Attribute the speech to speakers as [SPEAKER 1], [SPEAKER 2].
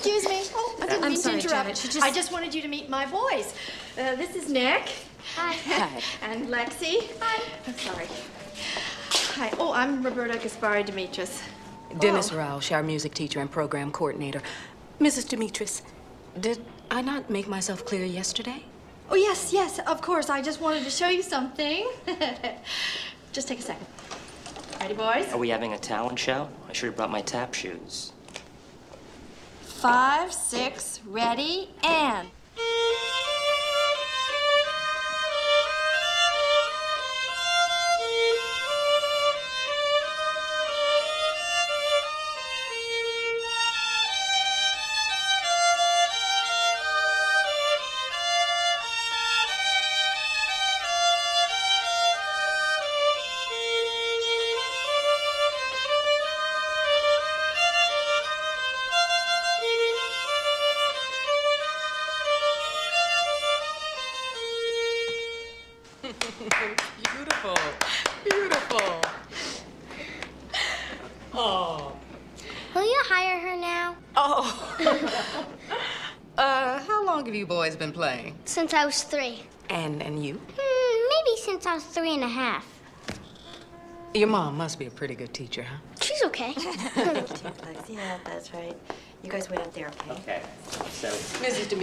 [SPEAKER 1] excuse me. Oh, I didn't
[SPEAKER 2] I'm
[SPEAKER 1] mean
[SPEAKER 2] sorry,
[SPEAKER 1] to interrupt.
[SPEAKER 2] Janet, just-
[SPEAKER 1] I just wanted you to meet my boys. Uh, this is Nick.
[SPEAKER 3] Hi.
[SPEAKER 2] Hi.
[SPEAKER 1] And Lexi. Hi. I'm sorry. Hi. Oh, I'm Roberta Guaspari Demetris.
[SPEAKER 2] Dennis
[SPEAKER 1] Oh.
[SPEAKER 2] Roush, our music teacher and program coordinator. Mrs. Demetris, did I not make myself clear yesterday?
[SPEAKER 1] Oh, yes, yes, of course. I just wanted to show you something. just take a second. Ready, boys?
[SPEAKER 4] Are we having a talent show? I should have brought my tap shoes.
[SPEAKER 1] Five, six, ready, and.
[SPEAKER 2] Beautiful. Beautiful. Oh.
[SPEAKER 3] Will you hire her now?
[SPEAKER 2] Oh. uh, how long have you boys been playing?
[SPEAKER 3] Since I was three.
[SPEAKER 2] And and you?
[SPEAKER 3] Hmm, maybe since I was three and a half.
[SPEAKER 2] Your mom must be a pretty good teacher, huh?
[SPEAKER 3] She's okay.
[SPEAKER 1] Yeah, that's right. You guys wait up there, okay?
[SPEAKER 4] Okay. So
[SPEAKER 2] Mrs.